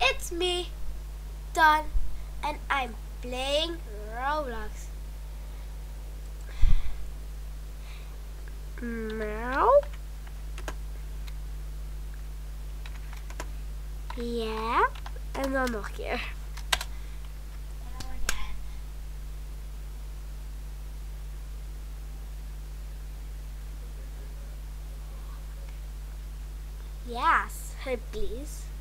it's me, Dawn, and I'm playing Roblox. Meow. Yeah, en dan nog keer. Yes, please.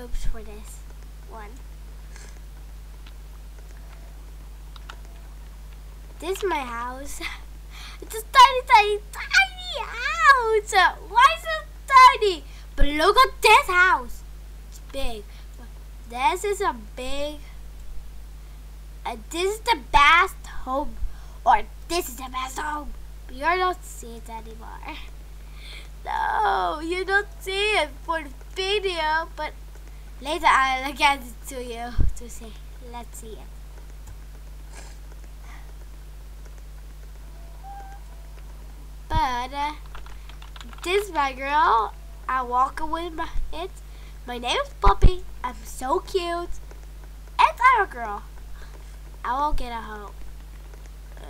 Oops for this one. This is my house. It's a tiny, tiny, tiny house. Why is it tiny? But look at this house. It's big. This is a big. And this is the best home. Or this is the best home. You don't see it anymore. No, you don't see it for the video, but later I'll get it to you to see. Let's see it. But uh, this is my girl. I walk with my it. My name is Puppy. I'm so cute. And I'm a girl. I will get a home.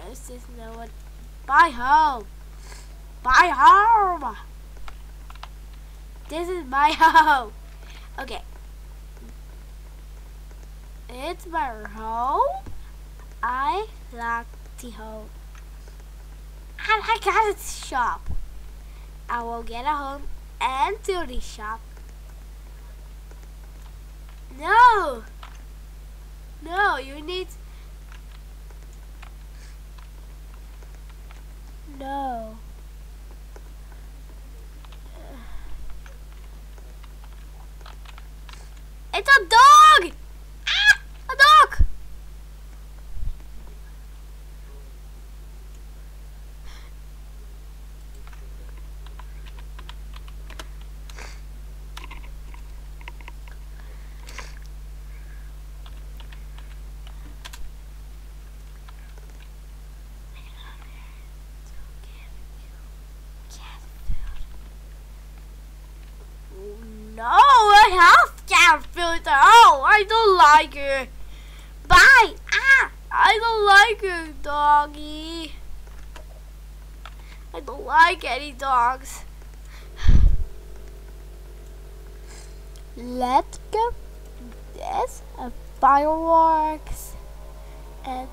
This is no one. Bye home. Bye home. This is my home. Okay. It's my home. I like the home. I got a shop. I will get a home and do the shop. No. No, you need. No. It's a dog! Ah! A dog! No, I have cat food. Oh, I don't like it. Bye. Ah, I don't like it, doggy. I don't like any dogs. Let's go. This a fireworks and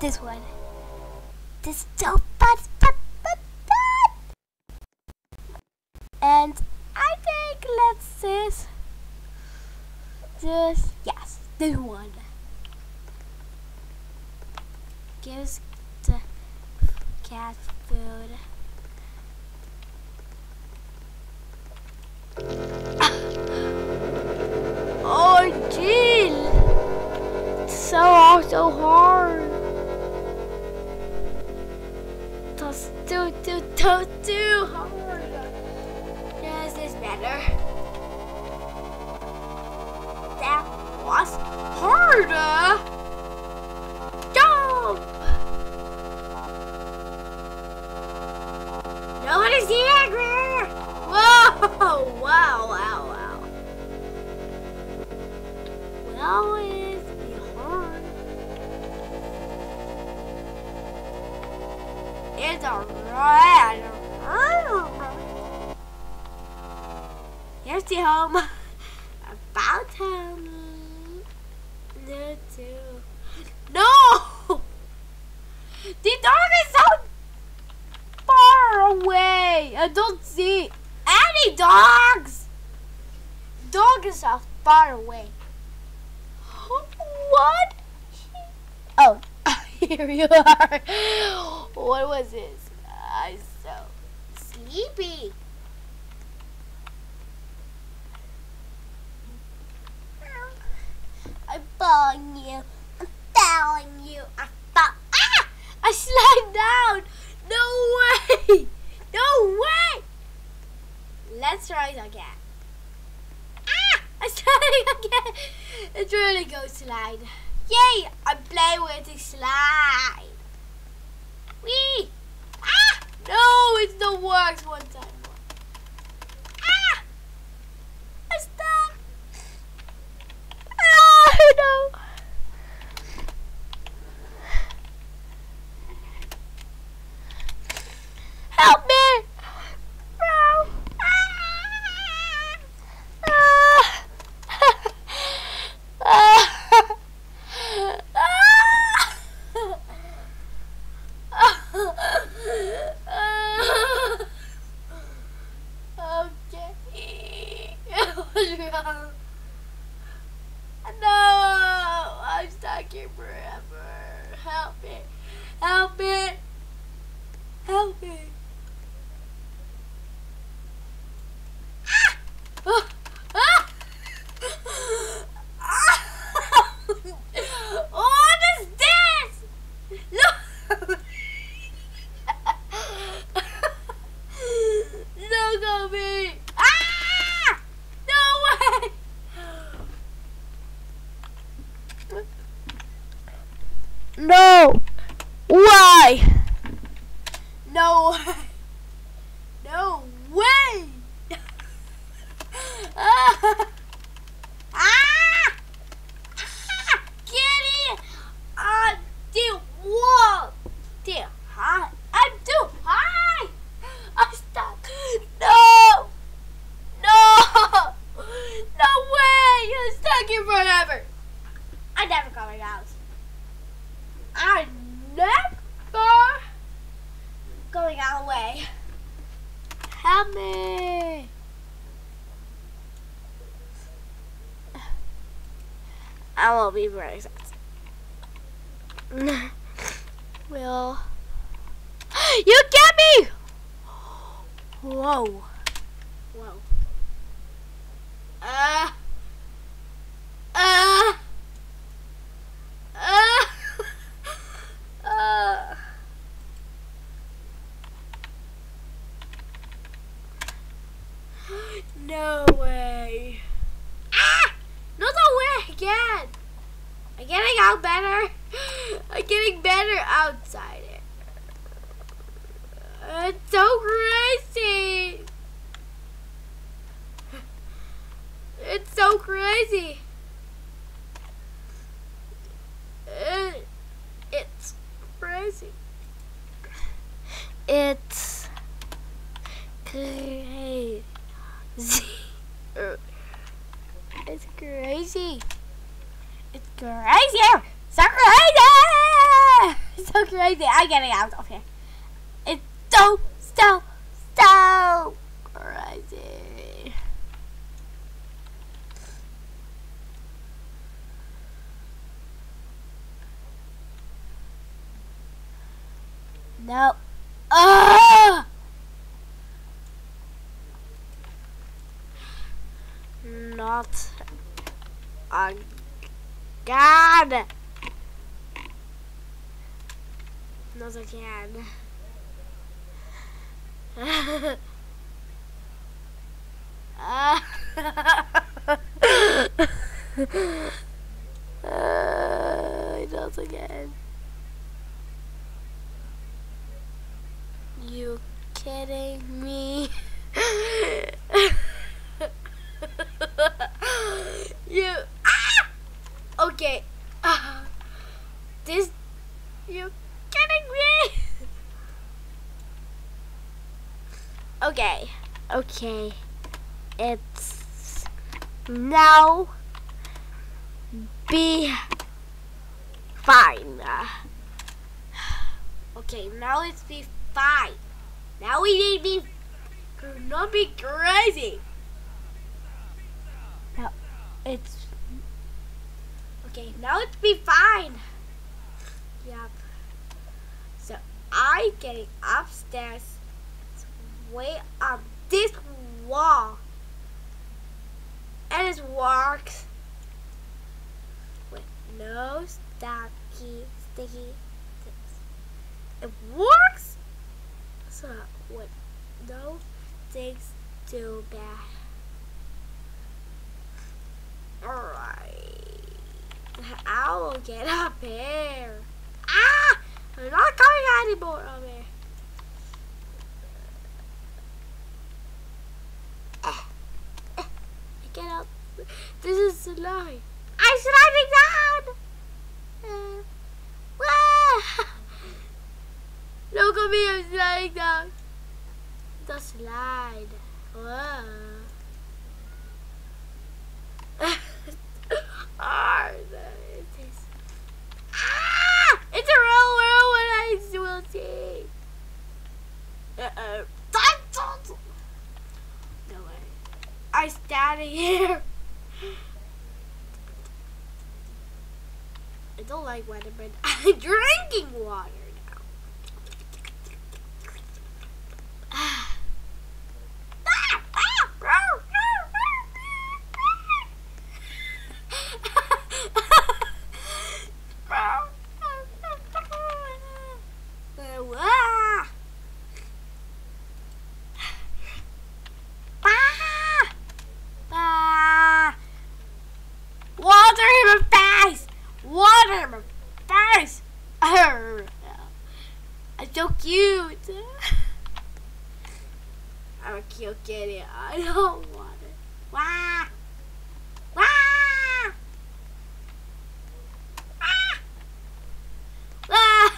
this one. This so fun, fun, fun, fun. And I think let's this this yes this one gives the cat food. Ah! oh, gee! It's so so hard. That's too too too too hard. Yes, this better. Was harder. Jump! Nobody's here! Whoa! Wow! Wow! Wow! Well, it's hard. It's a red. Here's the home. About home. No, too. No! The dog is so far away. I don't see any dogs. Dog is far away. What? Oh, here you are. What was this? I'm so sleepy. I'm telling you. I'm telling you. I thought. Ah! I slide down. No way. No way. Let's try it again. Ah! I slide again. It's really go slide. Yay! I play with the slide. Wee! Ah! No, it not works one time. Ah! I stuck. Oh no! Help me! Be very sad. Will. You get me! Whoa. Whoa. Uh. Uh. Uh. uh. No way. Ah! Not away again. I'm getting out better. I'm getting better outside it. It's so crazy. It's so crazy. It, it's crazy. It's crazy. It's crazy. It's crazy. So crazy. So crazy. I'm getting out of here. It's so, so, so crazy. No. Ah! Not a god. Not again. Ah. uh, not again. You kidding me? you ah! Okay. Ah. this you kidding me? Okay. Okay. It's now be fine. Okay, now let's be fine. Now we need to be not be crazy. Now it's okay. Now let's be fine. Yep. So I getting upstairs. Way up this wall, and it works. with no sticky, sticky things. It works. So what? No things too bad. Alright. I will get up here. Ah! I'm not coming anymore up here. Get up. This is the line. I'm sliding down. Uh! Look at me, I'm sliding down. The slide. Whoa. Ah, it is. Ah! It's a real world when I will see. Uh-oh. I'm standing here. I don't like water, but I'm drinking water now. Ah. Ah. Ah. Ah. Water in my face! Water in my face! Arr. I'm so cute. I'm a cute kitty. I don't want it. Wah! Ah! Ah!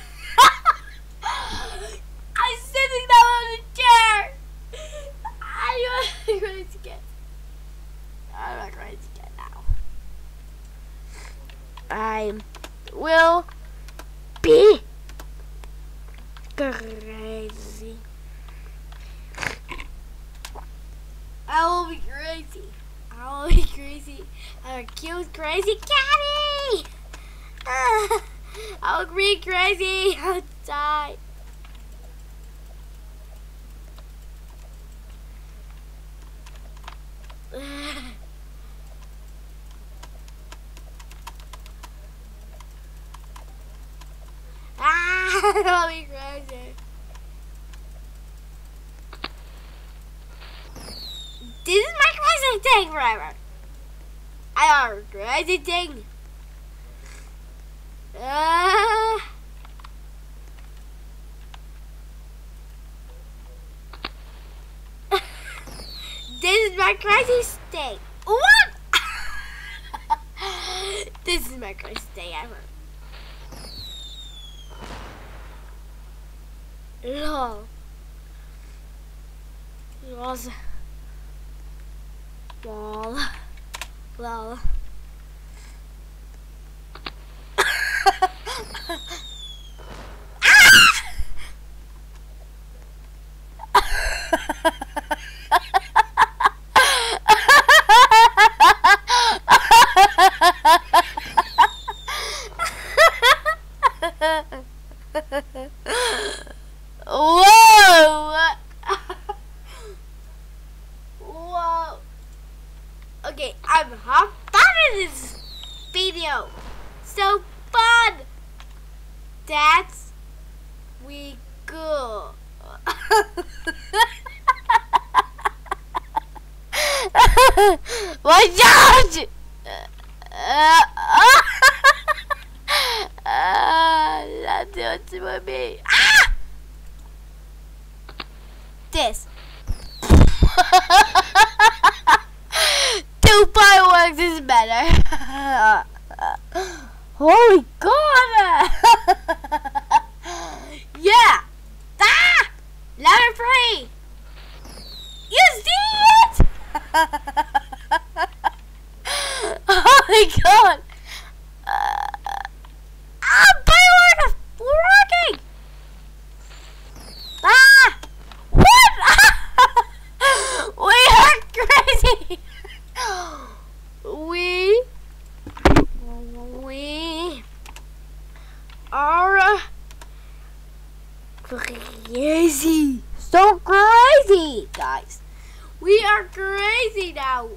I'm sitting down on the chair. I'm not ready to get. I'm not ready to get now. I will be crazy. I will be crazy. I will be crazy. A cute, crazy catty. Ah, I'll be crazy outside. ah, I'll be crazy. This is my crazy thing forever. I have a crazy thing. Uh, this is my crazy day. What? this is my crazy thing ever. Lol. Lol. Lol. Whoa! Whoa! Okay, I'm half done in this video. So fun! That's we go. My George! Uh, uh, that's what's with me. Ah! This. Two fireworks is better. Holy God! yeah! Ah! Letter free! You see it? oh my God! Uh, ah, fireworks working! Ah! What? we are crazy! we we are uh, crazy. So crazy, guys. We are crazy now.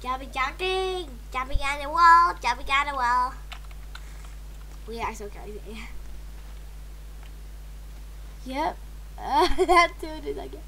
Jabby jacking. Jumping on the wall, jumping on the wall. We are so crazy. Yep. Uh, that dude is again.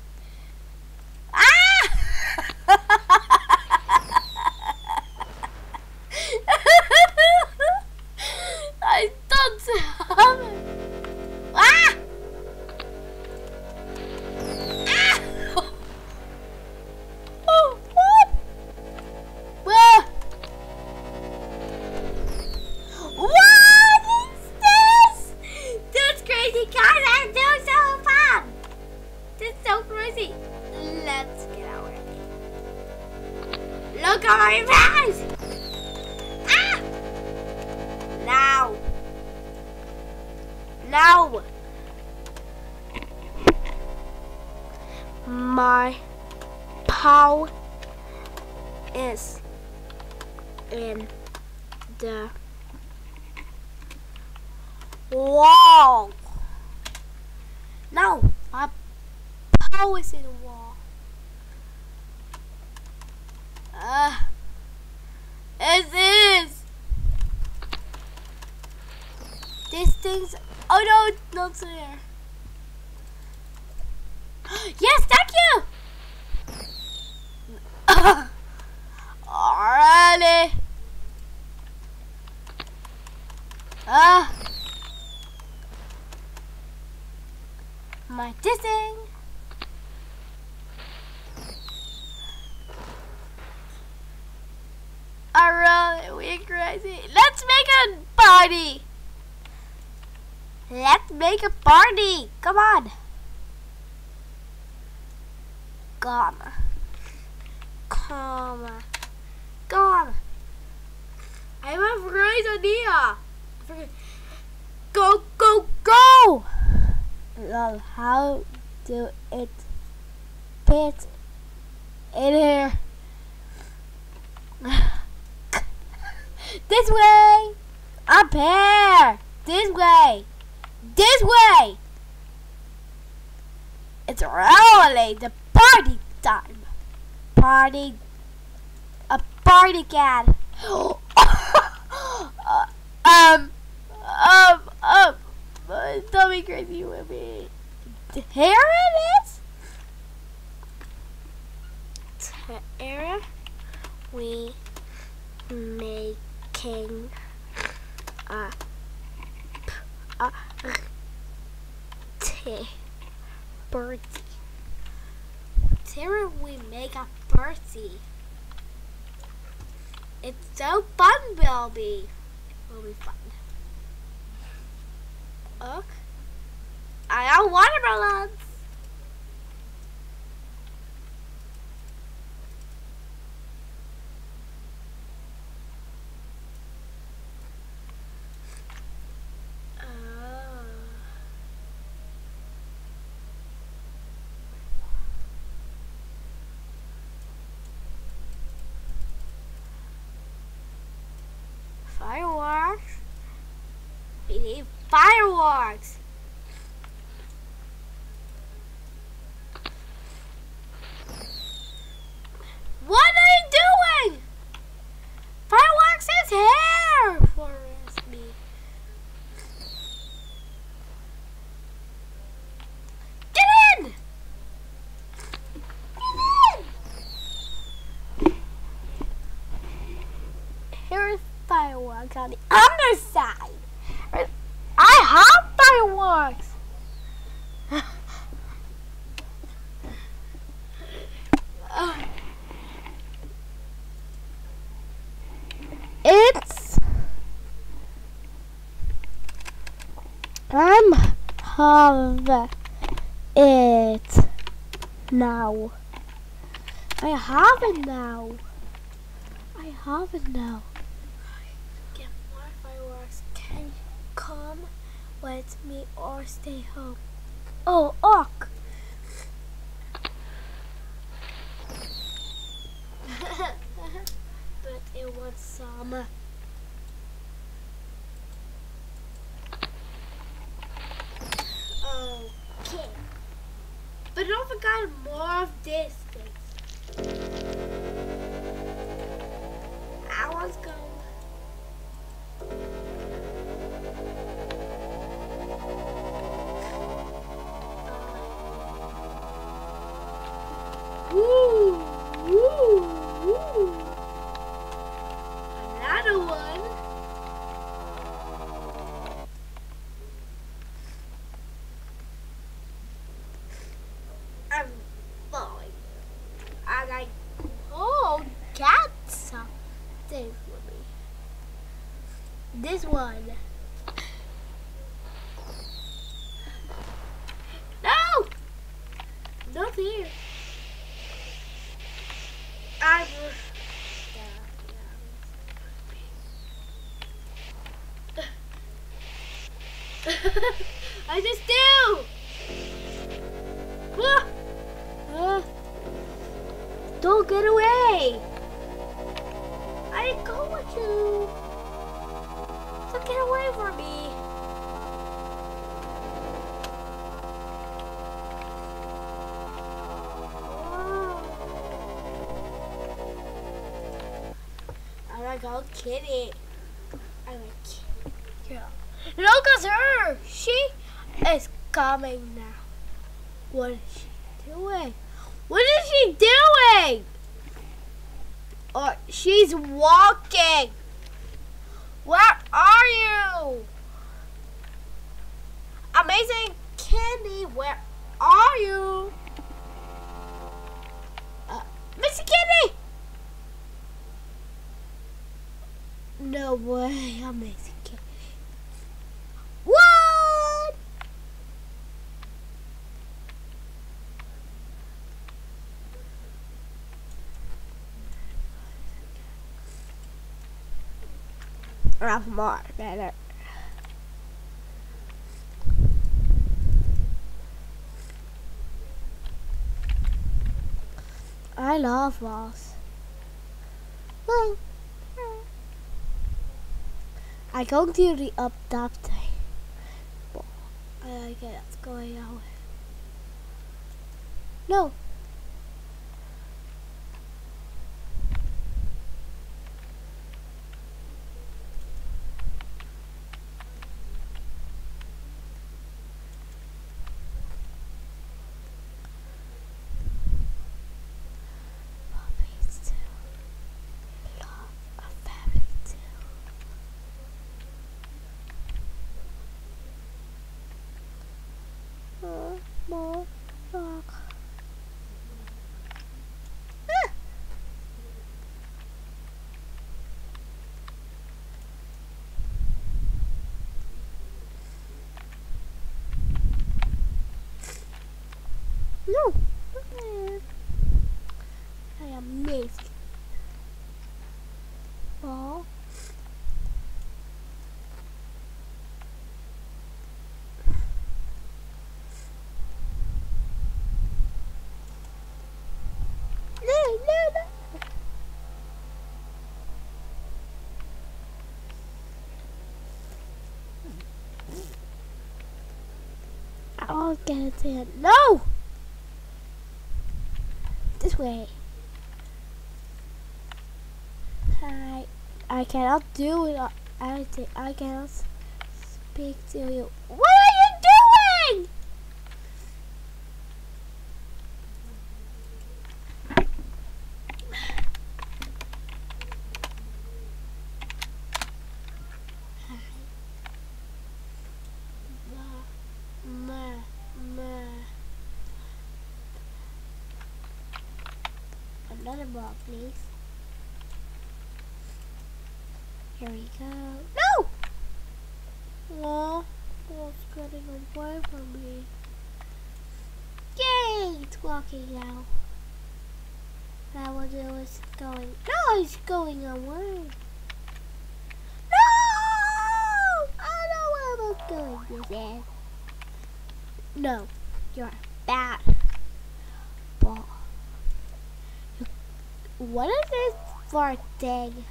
Things. Oh no, not there. yes, thank you. Alrighty. Ah. My dissing. Alright, we're crazy. Let's make a party. Make a party. Come on. Come. Come. Come. I have a great idea. Go, go, go. Love, how do it fit in here? this way. Up here. This way. This way. It's really the party time. Party. A party cat. Uh, um. Um. Um. Don't be crazy with me. Here it is. Here we making a a t birdie. Here we make a birdie. It's so fun, Bilby. Will be fun. Look. I got watermelons. Oh. Fireworks. We need fireworks. What are you doing? Fireworks is here for me. Get in! Get in! Here's fireworks on the underside. Have fireworks. It's um, I'm have it now. I have it now. I have it now. Get more fireworks. Can you come with me or stay home? Oh, ok. but it was some. One. I'm falling. I like oh got something for me. This one. No! Not here. I I just do. Ah! Don't get away. I didn't go with you. So get away from me. I'm like, go kitty. I'm a like, yeah. Look at her. She is coming now. What is she doing? What is she doing? Oh, she's walking. Where are you? Amazing Candy, where are you? Uh, Missy Candy! No way, Amazing Candy. What? Ralph more better. I love Ross. I go to the up top. I like going out. No. Puppies too. Love a family too. Uh, more rock. Ah! No. Mm. I am no, no. I'll get it. No! Way. I I cannot do it. I think I cannot speak to you. What are you doing? Ma, ma. Another ball, please. Here we go. No! Aw, what's getting away from me? Yay! It's walking now. That was it was going. No, it's going away. No! I where I'm going with it. No, you're bad. Ball. What is this for thing?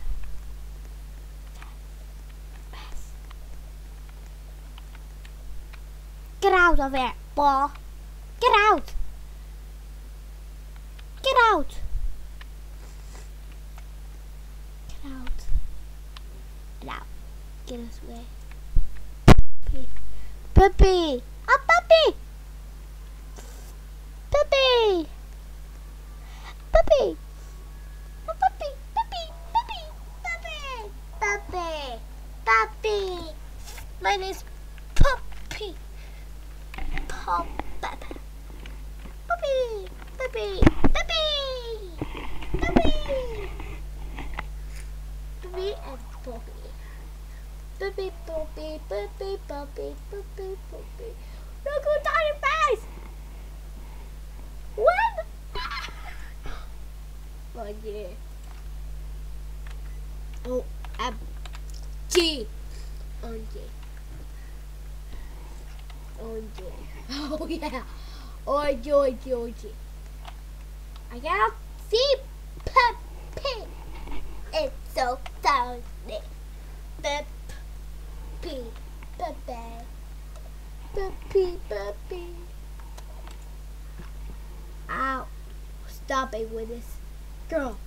Get out of there, ball. Get out. Get out. Get out. Now, get us away. Puppy. Puppy. Puppy. Puppy. A puppy. Puppy. Puppy. Puppy. Puppy. Puppy. My name's Puppy. Pop. Puppy. Puppy. Puppy. Puppy. Puppy. Puppy and Puppy. Puppy, puppy, puppy, puppy, puppy, puppy. Look who's on your face! What? Oh yeah. Oh, ab, G. Oh yeah. Oh Oh yeah, oh yeah. I cannot see puppy. It's so funny. Puppy, puppy, puppy, puppy. Ow. Stop it with this girl.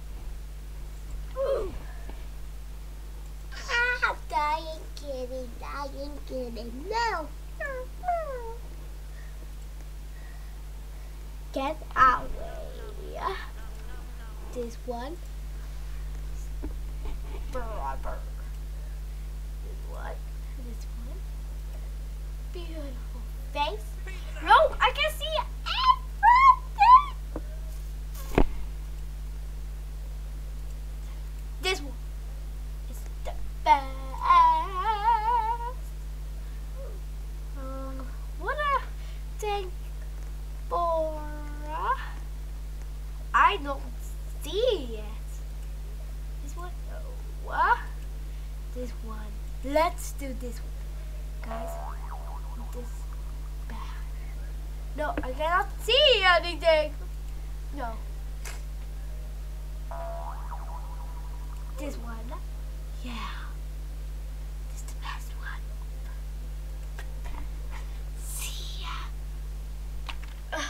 I'm dying kidding, dying kidding. No. no, no. Get away. This one. Rubber. This one. This one. Beautiful face. No, I can see everything. This one is the best. Um, what a thing for. uh, I don't see it. This one, no. Uh, this one. Let's do this one, guys. This. No, I cannot see anything. No. This one. Yeah. This is the best one. See ya. Ugh.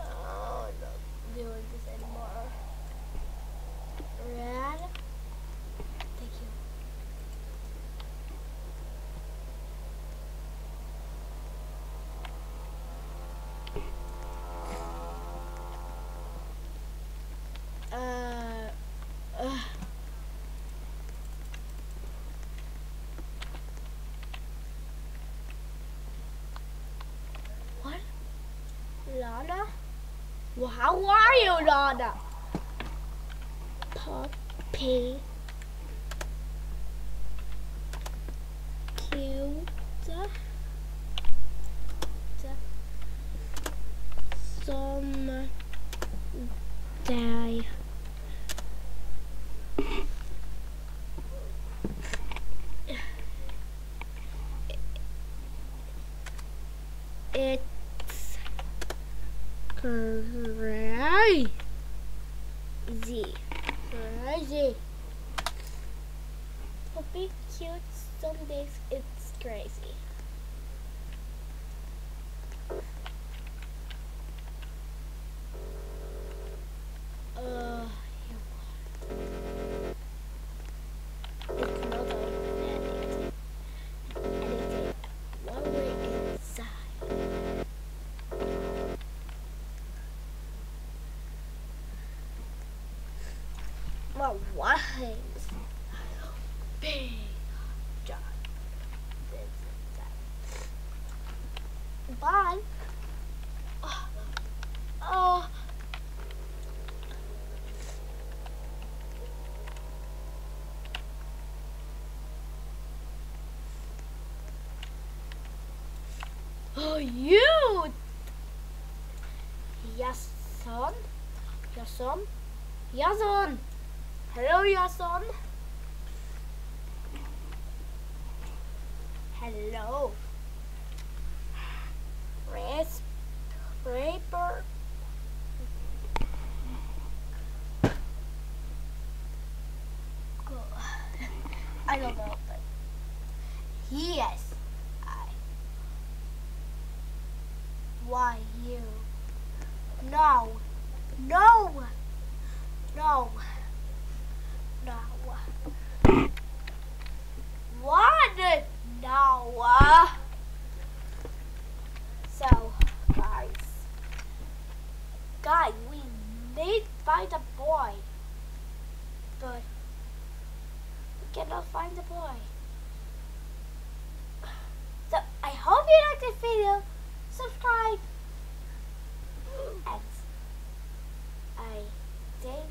Oh, I'm not doing this anymore. Red. Thank you. Uh, uh. What? Lana? Well, how are you, Lana? Puppy. Cute. Some die. It's My wives. Big John. This and that. Bye. Oh. oh. Oh, you! Yes, son. Yes, son. Yason! Hello, Yason! Hello. Race. Raper. Go. I don't know, but yes, I. Why you? No, no. No. No. cannot find the boy. So I hope you liked this video. Subscribe. And I think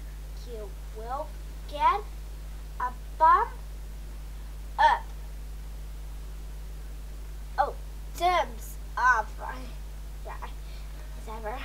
you will get a bump up. Oh, thumbs up, right? Yeah, whatever.